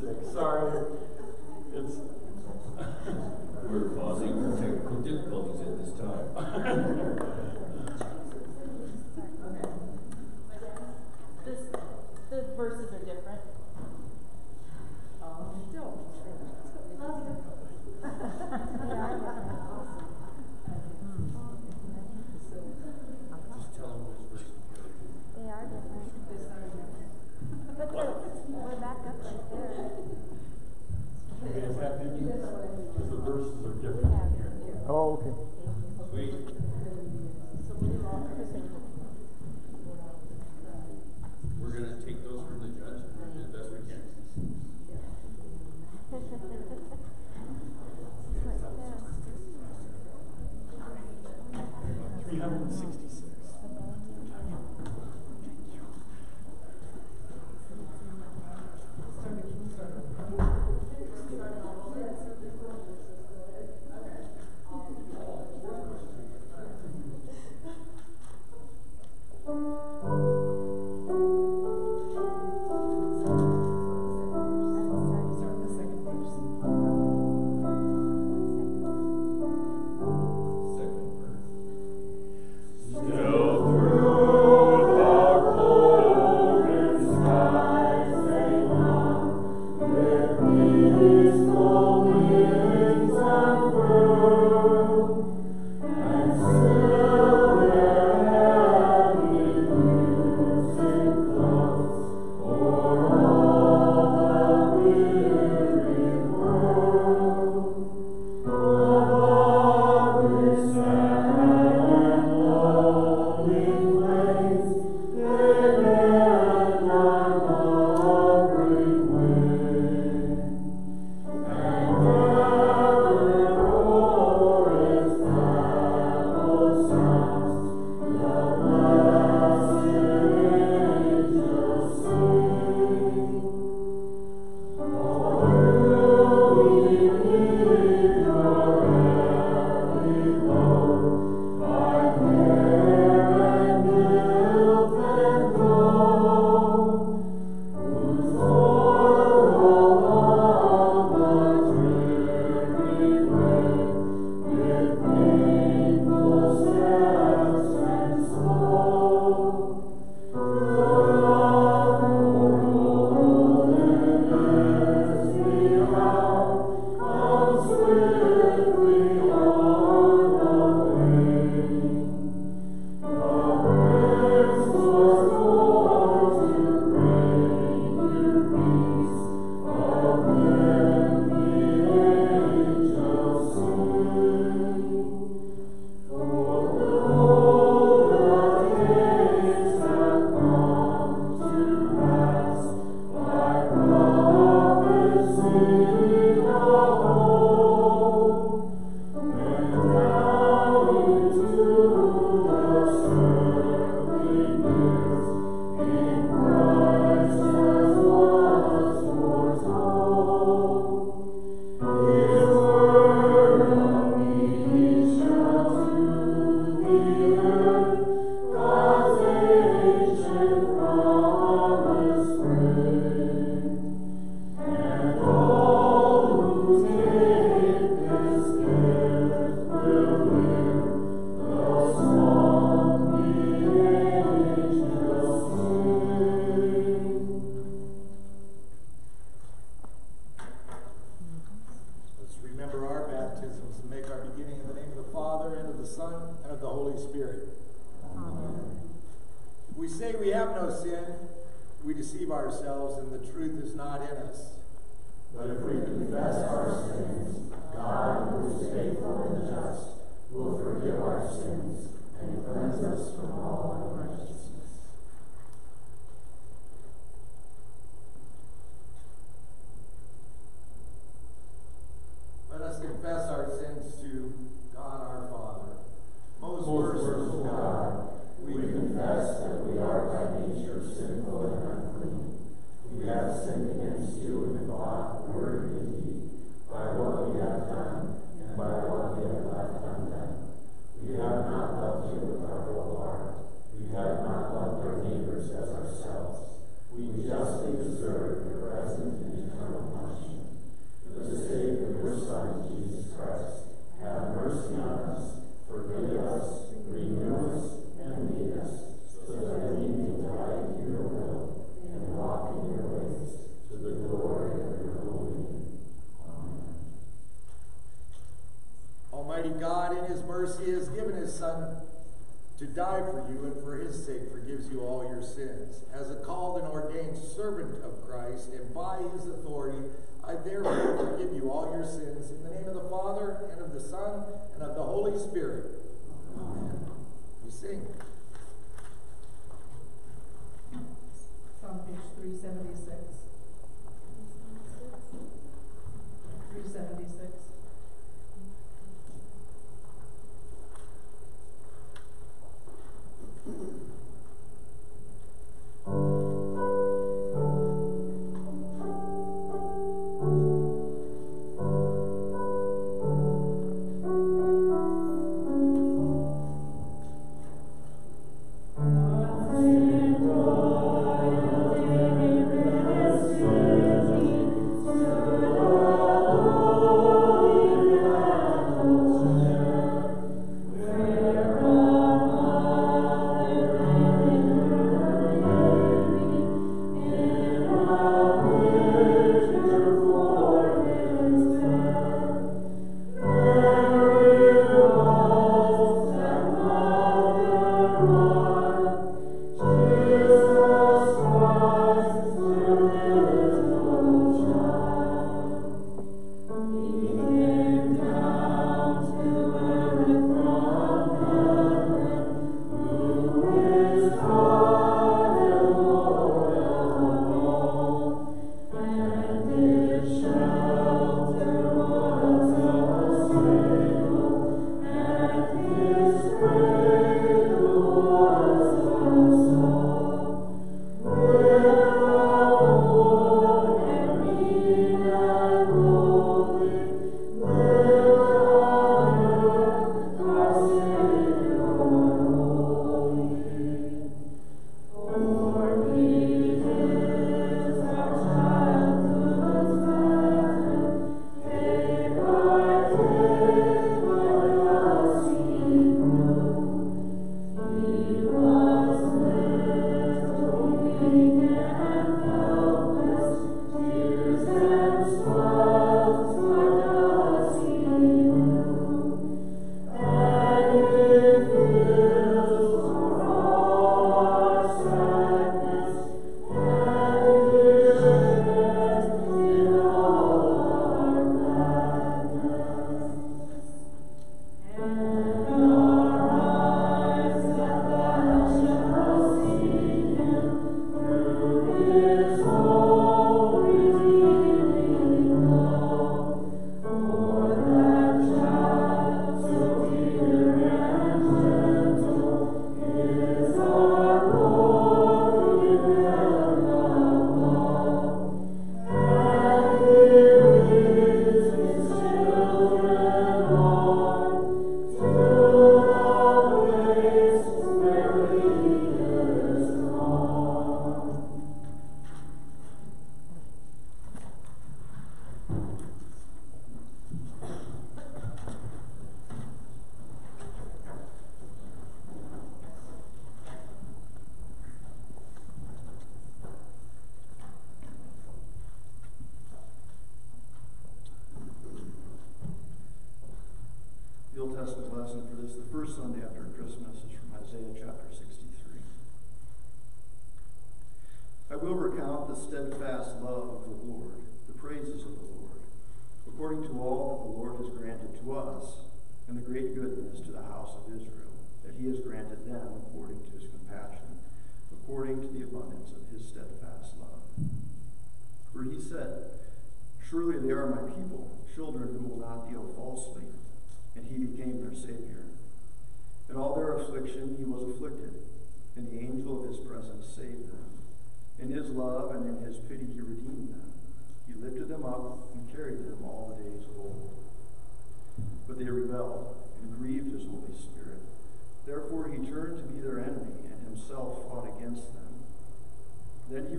Sorry.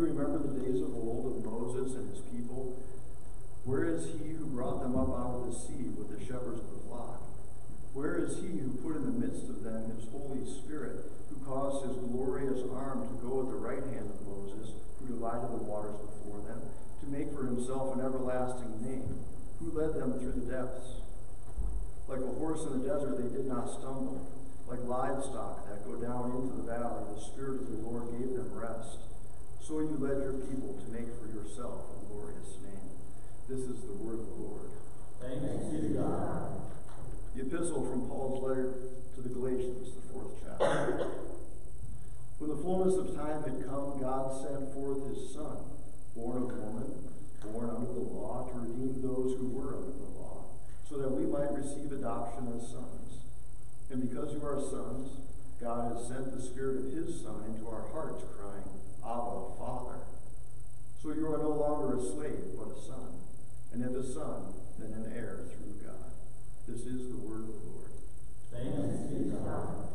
Then he remembered the days of old of Moses and his people. Where is he who brought them up out of the sea with the shepherds of the flock? Where is he who put in the midst of them his Holy Spirit, who caused his glorious arm to go at the right hand of Moses, who divided the waters before them, to make for himself an everlasting name, who led them through the depths? Like a horse in the desert, they did not stumble. Like livestock that go down into the valley, the Spirit of the Lord gave them rest. So you led your people to make for yourself a glorious name. This is the word of the Lord. Thanks be to God. The epistle from Paul's letter to the Galatians, the fourth chapter. When the fullness of time had come, God sent forth his Son, born of woman, born under the law, to redeem those who were under the law, so that we might receive adoption as sons. And because you are sons, God has sent the Spirit of his Son into our hearts, Abba, Father. So you are no longer a slave, but a son. And if a son, then an heir through God. This is the word of the Lord. Thanks be to God.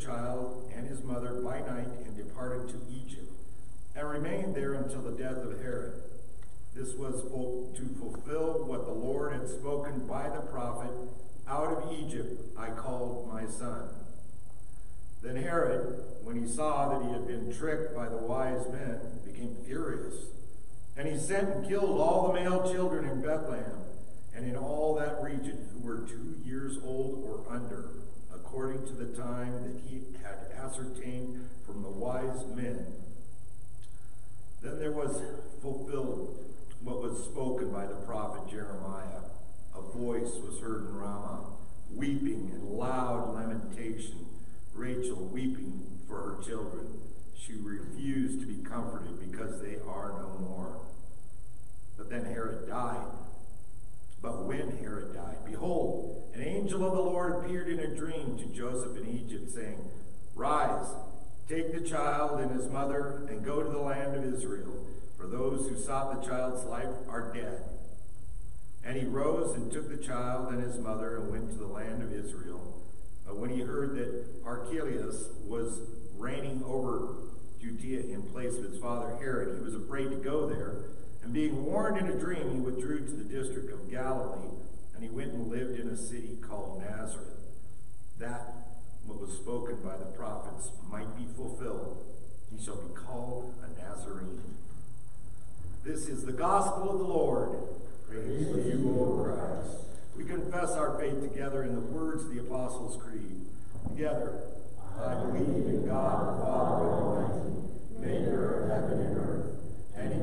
Child and his mother by night and departed to Egypt, and remained there until the death of Herod. This was to fulfill what the Lord had spoken by the prophet Out of Egypt I called my son. Then Herod, when he saw that he had been tricked by the wise men, became furious. And he sent and killed all the male children in Bethlehem and in all that region who were two years old or under, according to the time that he had ascertained from the wise men. Then there was fulfilled what was spoken by the prophet Jeremiah. A voice was heard in Ramah, weeping and loud lamentation, Rachel weeping for her children. She refused to be comforted because they are no more. But then Herod died. But when Herod died, behold, an angel of the Lord appeared in a dream to Joseph in Egypt, saying, Rise, take the child and his mother, and go to the land of Israel, for those who sought the child's life are dead. And he rose and took the child and his mother and went to the land of Israel. But when he heard that Archelaus was reigning over Judea in place of his father Herod, he was afraid to go there. And being warned in a dream, he withdrew to the district of Galilee, and he went and lived in a city called Nazareth. That what was spoken by the prophets might be fulfilled. He shall be called a Nazarene. This is the gospel of the Lord. Praise to you, O Christ. We confess our faith together in the words of the Apostles' Creed. Together, I believe in God the Father Almighty, maker of heaven and earth,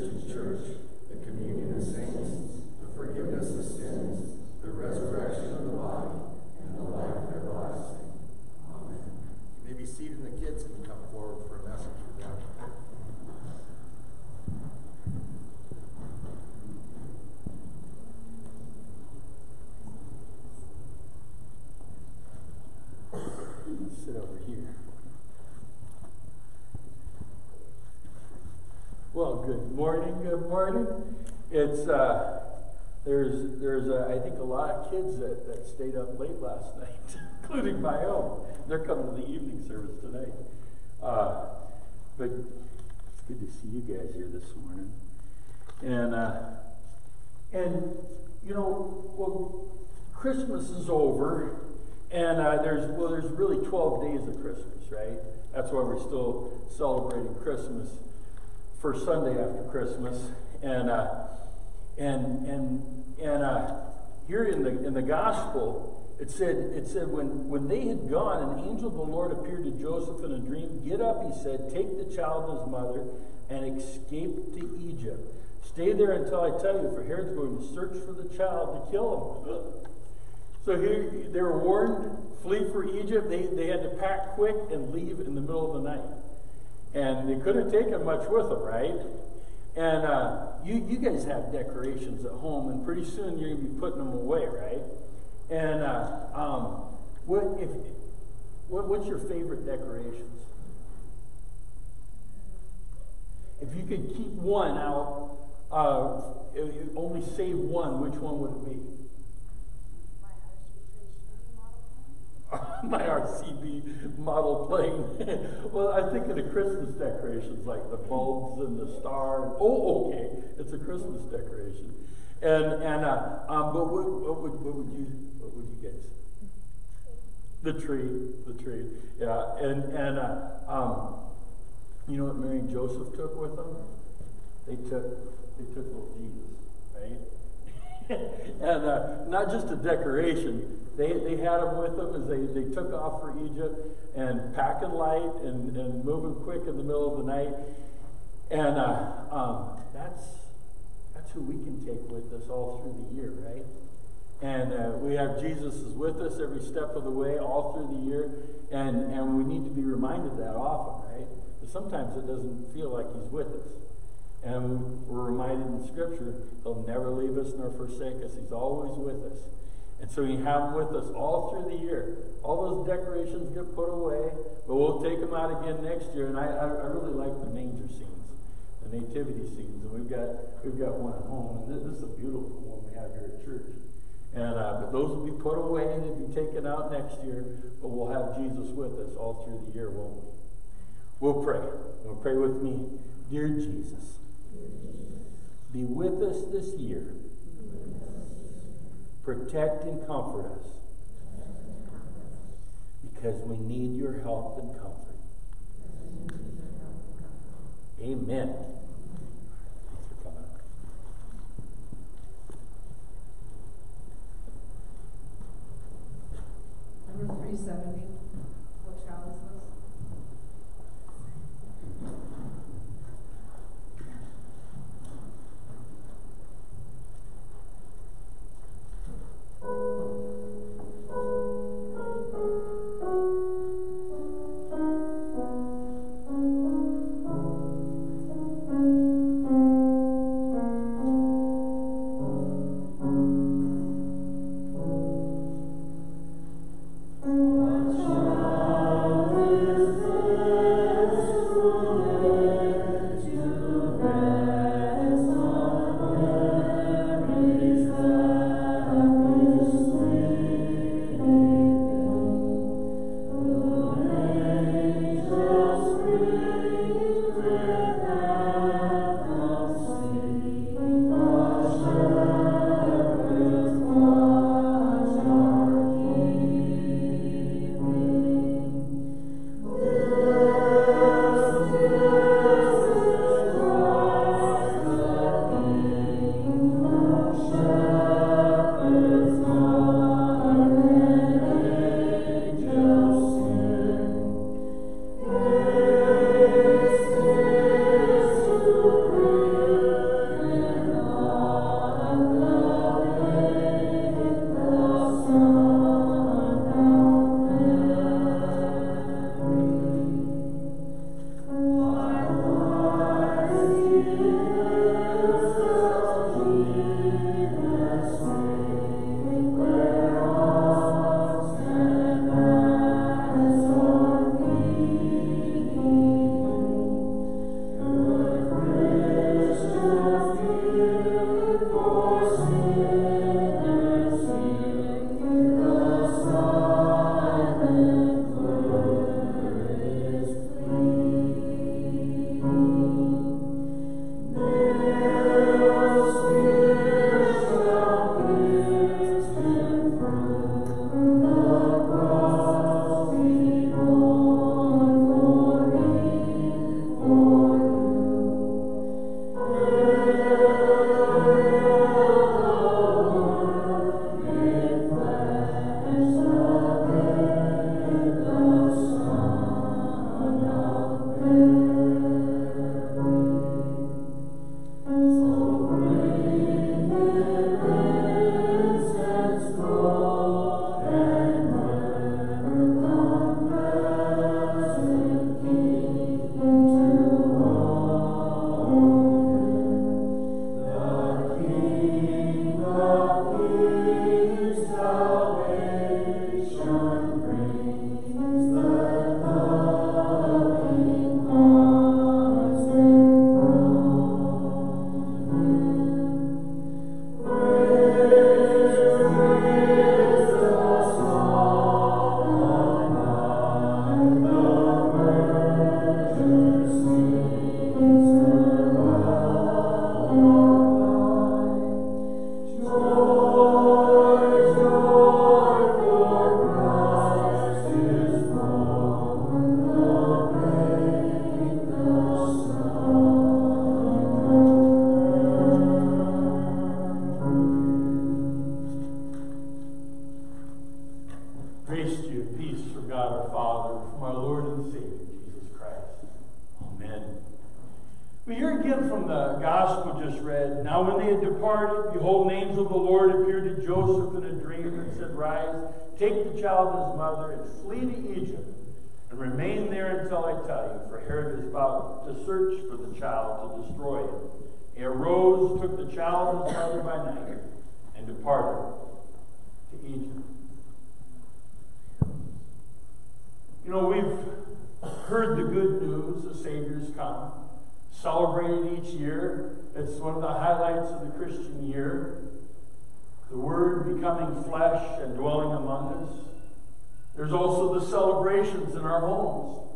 Christian church, the communion of saints, the forgiveness of sins, the resurrection of the body, and the life everlasting. Amen. You may be seated and the kids can come forward for morning. It's, uh, there's, there's, I think, a lot of kids that, that stayed up late last night, including my own. They're coming to the evening service tonight. Uh, but it's good to see you guys here this morning. And, uh, and, you know, well, Christmas is over, and uh, there's, well, there's really 12 days of Christmas, right? That's why we're still celebrating Christmas first Sunday after Christmas. And, uh, and, and, and uh, here in the, in the gospel, it said, it said when, when they had gone, an angel of the Lord appeared to Joseph in a dream. Get up, he said, take the child and his mother and escape to Egypt. Stay there until I tell you, for Herod's going to search for the child to kill him. So here they were warned, flee for Egypt. They, they had to pack quick and leave in the middle of the night. And they couldn't have taken much with them, right? And uh, you, you guys have decorations at home, and pretty soon you're going to be putting them away, right? And uh, um, what, if, what, what's your favorite decorations? If you could keep one out, uh, only save one, which one would it be? My RCB model plane. well, I think of the Christmas decorations, like the bulbs and the star. Oh, okay, it's a Christmas decoration. And and uh, um, but what, what, would what would you what would you guess? The tree, the tree, yeah. And and uh, um, you know what Mary and Joseph took with them? They took they took little Jesus, right? and uh, not just a decoration. They, they had them with them as they, they took off for Egypt and packing light and, and moving quick in the middle of the night. And uh, um, that's, that's who we can take with us all through the year, right? And uh, we have Jesus is with us every step of the way, all through the year. And, and we need to be reminded that often, right? But sometimes it doesn't feel like he's with us. And we're reminded in Scripture, He'll never leave us nor forsake us. He's always with us. And so you have him with us all through the year. All those decorations get put away, but we'll take them out again next year. And I, I, I really like the manger scenes, the nativity scenes. And we've got we've got one at home, and this, this is a beautiful one we have here at church. And uh, but those will be put away and they'll be taken out next year. But we'll have Jesus with us all through the year, won't we? We'll pray. We'll pray with me, dear Jesus be with us this year. Protect and comfort us. Because we need your help and comfort. Amen. Number 370. Celebrated each year. It's one of the highlights of the Christian year. The Word becoming flesh and dwelling among us. There's also the celebrations in our homes,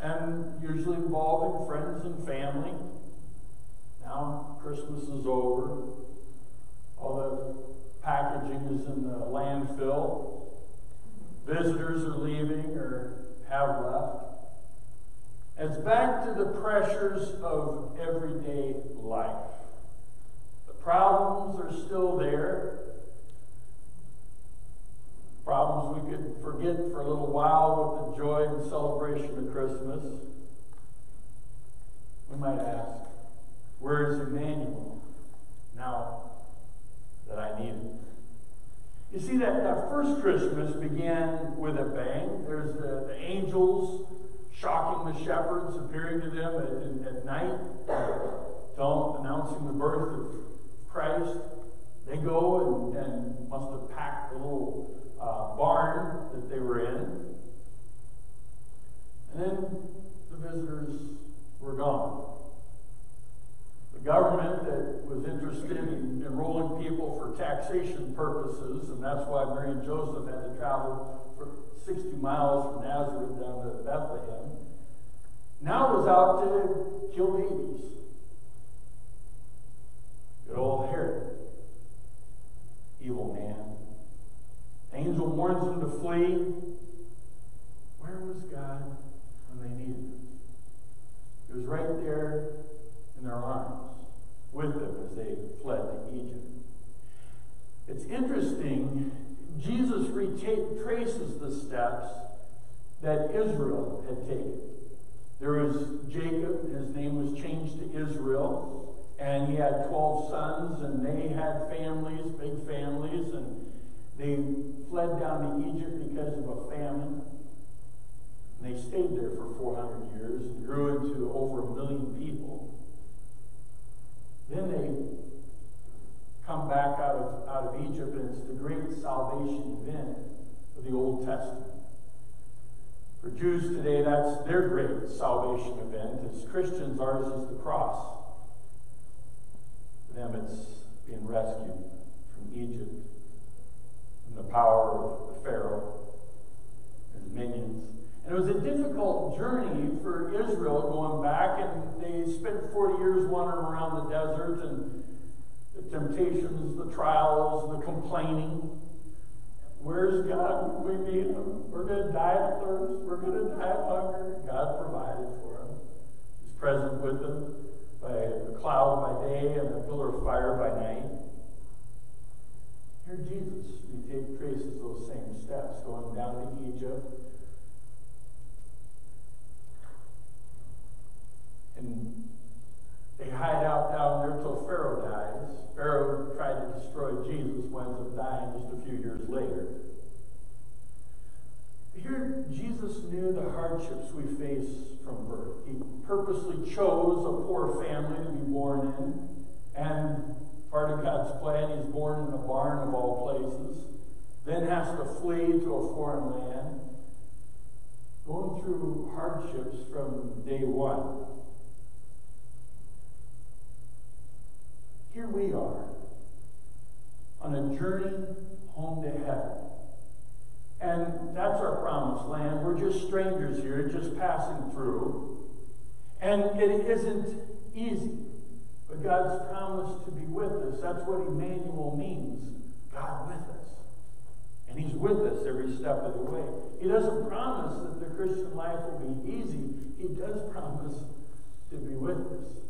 and usually involving friends and family. Now Christmas is over. All the packaging is in the landfill. Visitors are leaving or have left. It's back to the pressures of everyday life. The problems are still there. Problems we could forget for a little while with the joy and celebration of Christmas. We might ask, where is Emmanuel now that I need him? You see, that, that first Christmas began with a bang. There's the, the angels shocking the shepherds, appearing to them at, at, at night, tell, announcing the birth of Christ. They go and, and must have packed the little uh, barn that they were in. And then the visitors were gone. The government that was interested in enrolling people for taxation purposes, and that's why Mary and Joseph had to travel for 60 miles from Nazareth down to Bethlehem, now was out to kill babies. Good old Herod, evil man. Angel warns him to flee. Where was God when they needed him? He was right there in their arms with them as they fled to Egypt. It's interesting, Jesus retraces the steps that Israel had taken. There was Jacob, his name was changed to Israel, and he had 12 sons, and they had families, big families, and they fled down to Egypt because of a famine. And they stayed there for 400 years and grew into over a million people. Then they come back out of, out of Egypt, and it's the great salvation event of the Old Testament. For Jews today, that's their great salvation event. As Christians, ours is the cross. For them, it's being rescued from Egypt, from the power of the Pharaoh his minions. And it was a difficult journey for Israel going back, and they spent 40 years wandering around the desert and the temptations, the trials, the complaining. Where's God? We. We're going to die of thirst. Going die of hunger. God provided for them. He's present with them by a cloud by day and a pillar of fire by night. Here, Jesus he traces those same steps, going down to Egypt. And they hide out down there till Pharaoh dies. Pharaoh tried to destroy Jesus, winds up dying just a few years later. Here, Jesus knew the hardships we face from birth. He purposely chose a poor family to be born in, and part of God's plan, he's born in a barn of all places, then has to flee to a foreign land, going through hardships from day one. Here we are on a journey home to heaven. And that's our promised land. We're just strangers here, just passing through. And it isn't easy. But God's promised to be with us. That's what Emmanuel means God with us. And He's with us every step of the way. He doesn't promise that the Christian life will be easy, He does promise to be with us.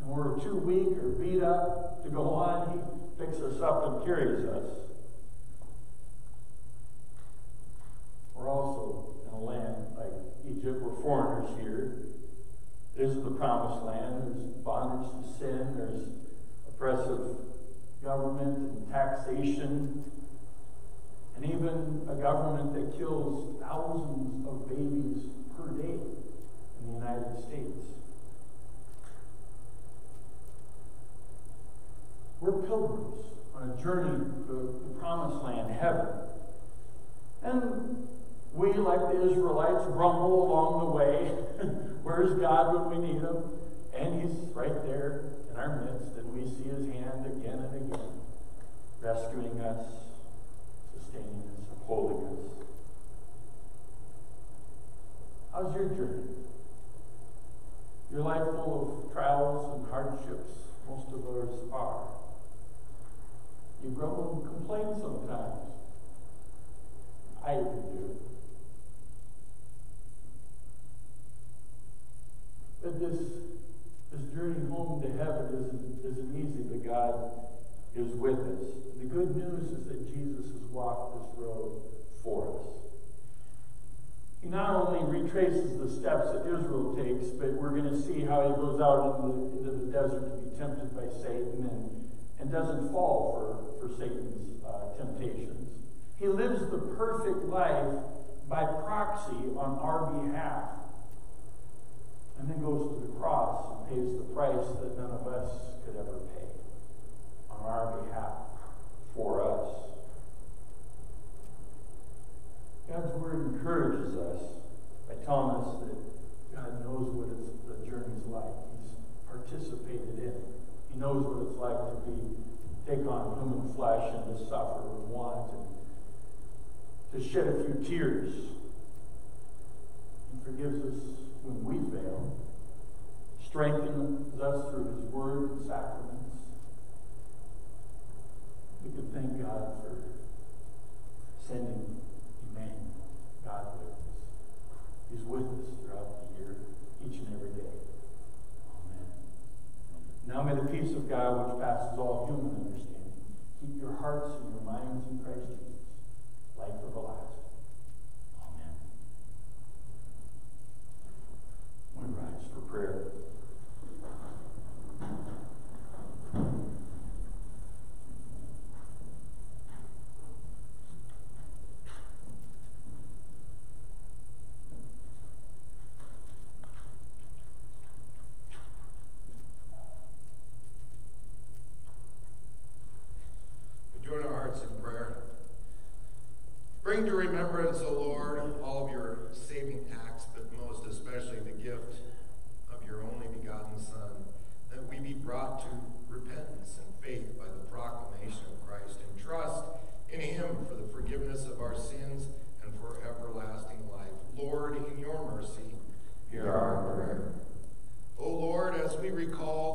And we're too weak or beat up to go on, He picks us up and carries us. We're also in a land like Egypt. We're foreigners here. Is the promised land. There's bondage to sin. There's oppressive government and taxation, and even a government that kills thousands of babies per day in the United States. We're pilgrims on a journey to the promised land, heaven. And we, like the Israelites, grumble along the way. Where's God when we need him? And he's right there in our midst, and we see his hand again and again, rescuing us, sustaining us, upholding us. How's your journey? Your life full of trials and hardships, most of ours are. You grumble and complain sometimes. I even do. But this, this journey home to heaven isn't, isn't easy, but God is with us. The good news is that Jesus has walked this road for us. He not only retraces the steps that Israel takes, but we're going to see how he goes out into the, into the desert to be tempted by Satan and, and doesn't fall for, for Satan's uh, temptations. He lives the perfect life by proxy on our behalf. And then goes to the cross and pays the price that none of us could ever pay on our behalf for us. God's Word encourages us by telling us that God knows what it's, the journey's like. He's participated in it. He knows what it's like to be take on human flesh and to suffer and want and to shed a few tears. He forgives us when we fail, strengthens us through His Word and sacraments. We can thank God for sending Emmanuel, God with us. He's with us throughout the year, each and every day. Amen. Now may the peace of God, which passes all human understanding, keep your hearts and your minds in Christ Jesus, life everlasting. Amen. We rise for prayer. We join our hearts in prayer. Bring remembrance, O Lord, all of your saving acts, but most especially the gift of your only begotten Son, that we be brought to repentance and faith by the proclamation of Christ and trust in him for the forgiveness of our sins and for everlasting life. Lord, in your mercy, hear our prayer. O Lord, as we recall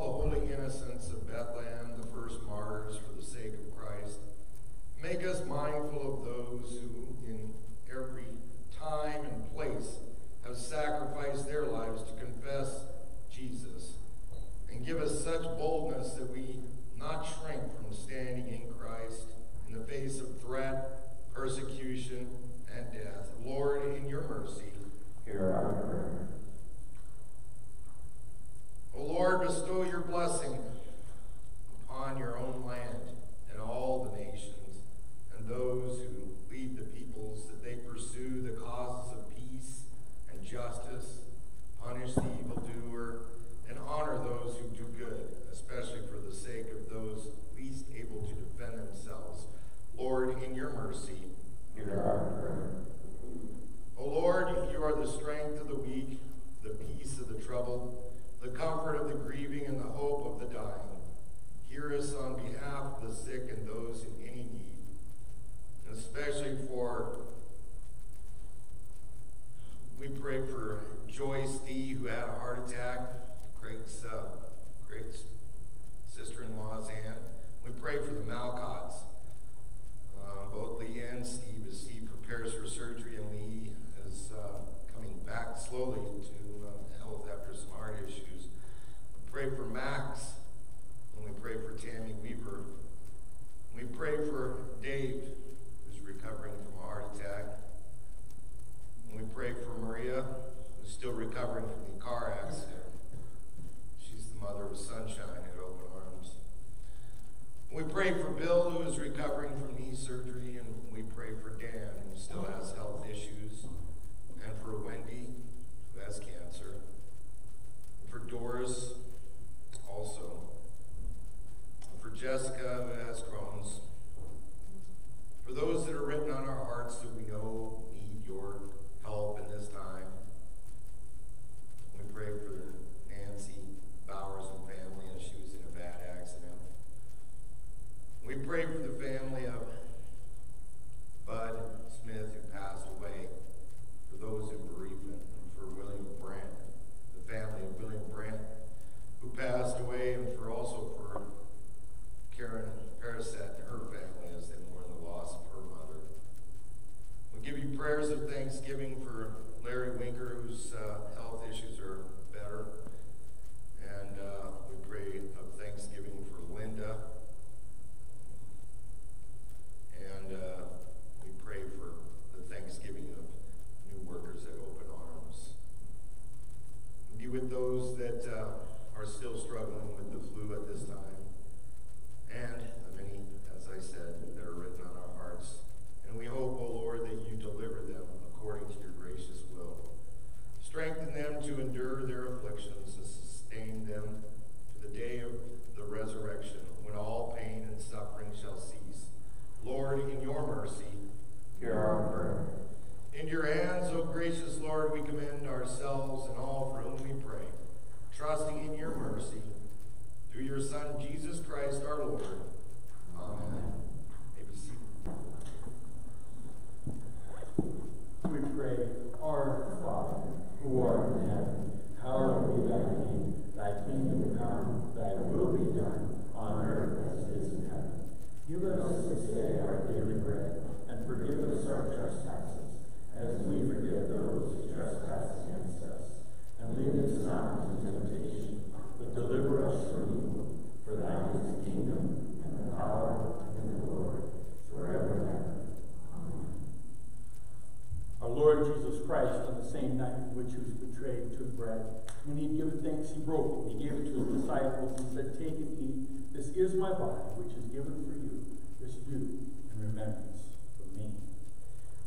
He broke it. He gave it to his disciples and said, Take it, eat. This is my body, which is given for you. This do in remembrance of me.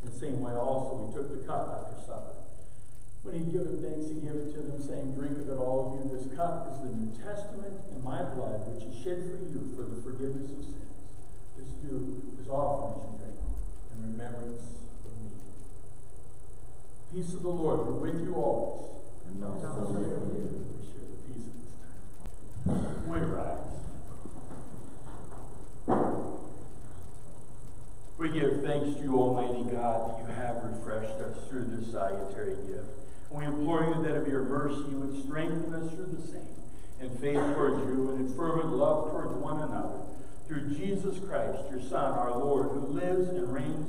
The same way also he took the cup after supper. When he gave given thanks, he gave it to them, saying, Drink of it, all of you. This cup is the New Testament in my blood, which is shed for you for the forgiveness of sins. This do as often as you drink in remembrance of me. Peace of the Lord be with you always. And also with you we rise. We give thanks to you, Almighty God, that you have refreshed us through this salutary gift. And we implore you that of your mercy you would strengthen us through the same, in faith towards you, and in fervent love towards one another, through Jesus Christ, your Son, our Lord, who lives and reigns